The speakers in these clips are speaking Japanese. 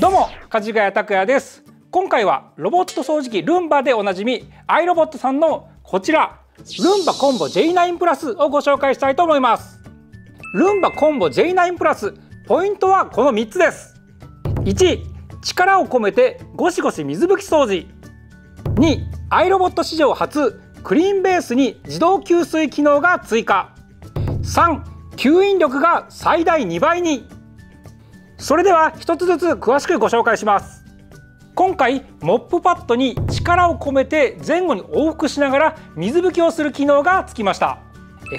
どうも梶ヶ谷拓也です。今回はロボット掃除機ルンバでおなじみアイロボットさんのこちらルンバコンボ J9 プラスをご紹介したいと思います。ルンバコンボ J9 プラスポイントはこの3つです。1力を込めてゴシゴシ水拭き掃除。2アイロボット史上初クリーンベースに自動給水機能が追加。3吸引力が最大2倍に。それでは一つずつ詳しくご紹介します。今回モップパッドに力を込めて前後に往復しながら水拭きをする機能がつきました。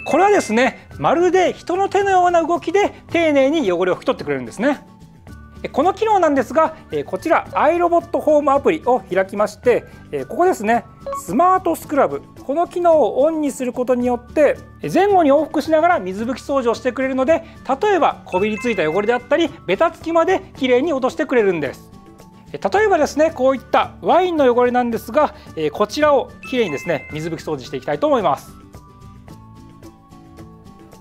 これはですねまるで人の手のような動きで丁寧に汚れを拭き取ってくれるんですね。この機能なんですがこちら iRobot ホームアプリを開きましてここですねスマートスクラブこの機能をオンにすることによって前後に往復しながら水拭き掃除をしてくれるので例えばこびりついた汚れであったりベタつきまできれいに落としてくれるんです。例えばですねこういったワインの汚れなんですがこちらをきれいにですね水拭き掃除していきたいと思います。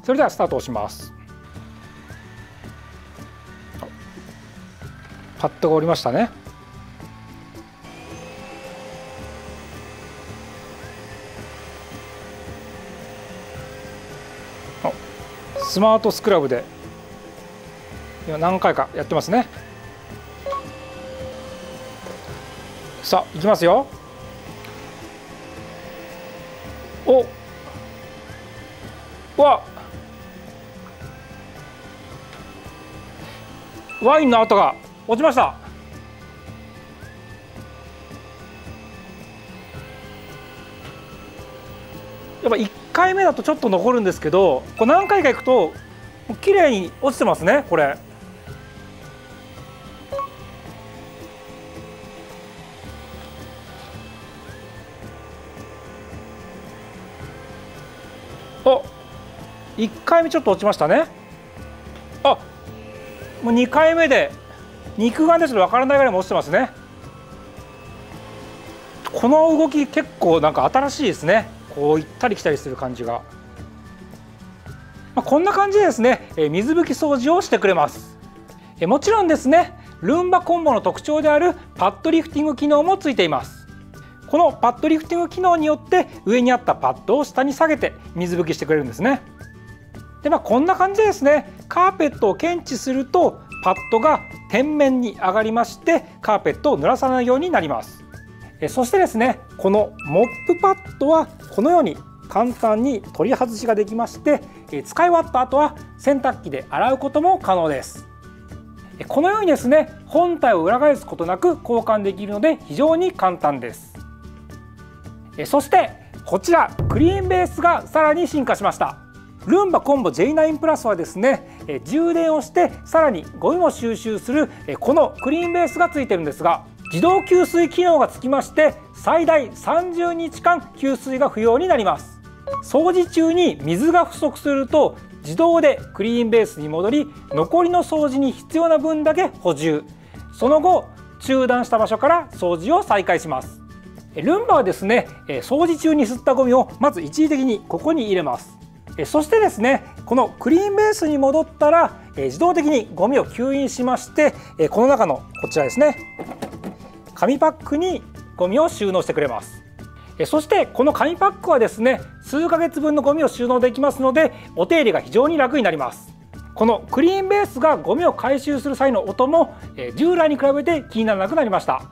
それではスタートをします。パッドが降りましたね。スマートスクラブで今何回かやってますね。さあいきますよ。おわワインの跡が落ちました。やっぱ1回目だとちょっと残るんですけどこれ何回か行くと綺麗に落ちてますねこれ。お1回目ちょっと落ちましたね。あもう2回目で肉眼ですと分からないぐらいも落ちてますね。この動き結構なんか新しいですね。こう行ったり来たりする感じが、まあ、こんな感じでですね。水拭き掃除をしてくれます。もちろんですねルンバコンボの特徴であるパッドリフティング機能もついています。このパッドリフティング機能によって上にあったパッドを下に下げて水拭きしてくれるんですね。でまあこんな感じでですね。カーペットを検知するとパッドが天面に上がりましてカーペットを濡らさないようになります。そしてですねこのモップパッドはこのように簡単に取り外しができまして使い終わった後は洗濯機で洗うことも可能です。このようにですね本体を裏返すことなく交換できるので非常に簡単です。そしてこちらクリーンベースがさらに進化しました。ルンバコンボ J9 プラスはですね充電をしてさらにゴミも収集するこのクリーンベースがついてるんですが自動給水機能がつきまして最大30日間給水が不要になります。掃除中に水が不足すると自動でクリーンベースに戻り残りの掃除に必要な分だけ補充。その後中断した場所から掃除を再開します。ルンバはですね掃除中に吸ったゴミをまず一時的にここに入れます。そしてですねこのクリーンベースに戻ったら自動的にゴミを吸引しましてこの中のこちらですね。紙パックにゴミを収納してくれます。そしてこの紙パックはですね数ヶ月分のゴミを収納できますのでお手入れが非常に楽になります。このクリーンベースがゴミを回収する際の音も従来に比べて気にならなくなりました。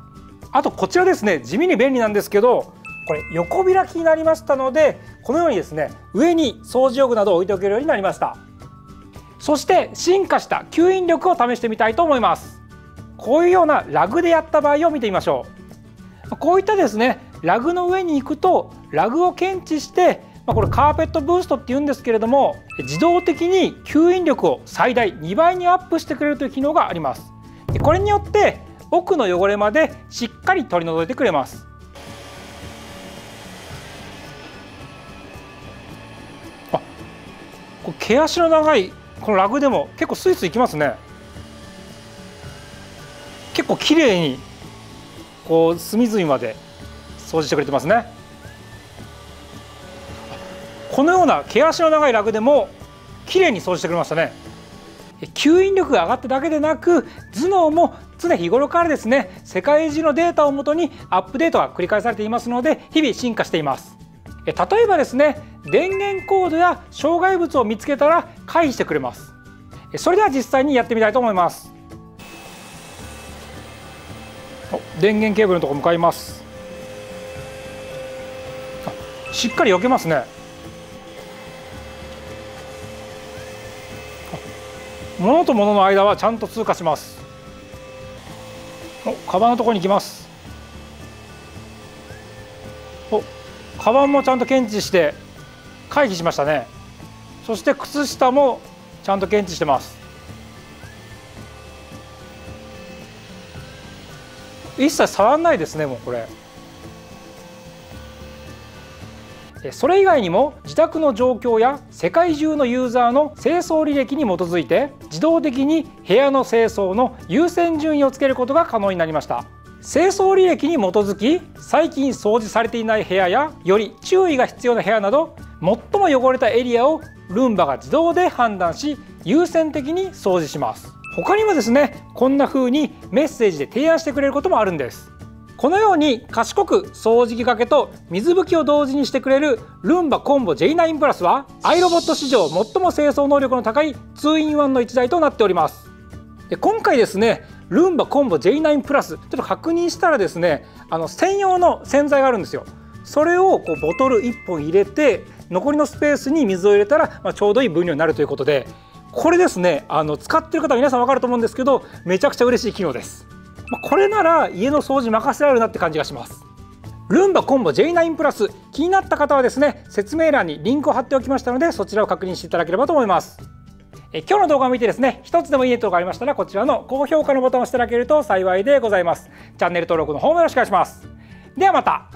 あとこちらですね地味に便利なんですけどこれ横開きになりましたのでこのようにですね上に掃除用具などを置いておけるようになりました。そして進化した吸引力を試してみたいと思います。こういうようなラグでやった場合を見てみましょう。こういったですねラグの上に行くとラグを検知してまこれカーペットブーストって言うんですけれども自動的に吸引力を最大2倍にアップしてくれるという機能があります。これによって奥の汚れまでしっかり取り除いてくれます。あこ毛足の長いこのラグでも結構スイスイいきますね。結構綺麗にこう隅々まで掃除してくれてますね。このような毛足の長いラグでも綺麗に掃除してくれましたね。吸引力が上がっただけでなく頭脳も常日頃からですね世界中のデータをもとにアップデートが繰り返されていますので日々進化しています。例えばですね電源コードや障害物を見つけたら回避してくれます。それでは実際にやってみたいと思います。電源ケーブルのとこ向かいます。しっかり避けますね。物と物の間はちゃんと通過します。おカバンのところに行きます。おカバンもちゃんと検知して回避しましたね。そして靴下もちゃんと検知してます。一切触らないですねもうこれ。それ以外にも自宅の状況や世界中のユーザーの清掃履歴に基づいて自動的に部屋の清掃の優先順位をつけることが可能になりました。清掃履歴に基づき最近掃除されていない部屋やより注意が必要な部屋など最も汚れたエリアをルンバが自動で判断し優先的に掃除します。他にもですねこんな風にメッセージで提案してくれることもあるんです。このように賢く掃除機かけと水拭きを同時にしてくれるルンバコンボ J9 プラスはアイロボット史上最も清掃能力の高い 2in1 の1台となっております。で今回ですねルンバコンボ J9 プラスちょっと確認したらですねあの専用の洗剤があるんですよ。それをこうボトル1本入れて残りのスペースに水を入れたら、まあ、ちょうどいい分量になるということでこれですねあの使ってる方は皆さん分かると思うんですけどめちゃくちゃ嬉しい機能です。ま、これなら家の掃除任せられるなって感じがします。ルンバコンボ J9 プラス気になった方はですね説明欄にリンクを貼っておきましたのでそちらを確認していただければと思います。え今日の動画を見てですね一つでもいいねとかありましたらこちらの高評価のボタンを押していただけると幸いでございます。チャンネル登録の方もよろしくお願いします。ではまた。